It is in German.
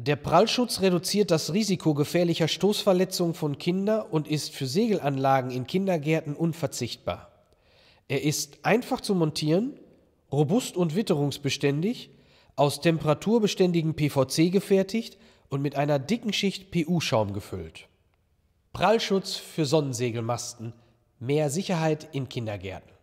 Der Prallschutz reduziert das Risiko gefährlicher Stoßverletzungen von Kindern und ist für Segelanlagen in Kindergärten unverzichtbar. Er ist einfach zu montieren, robust und witterungsbeständig, aus temperaturbeständigem PVC gefertigt und mit einer dicken Schicht PU-Schaum gefüllt. Prallschutz für Sonnensegelmasten. Mehr Sicherheit in Kindergärten.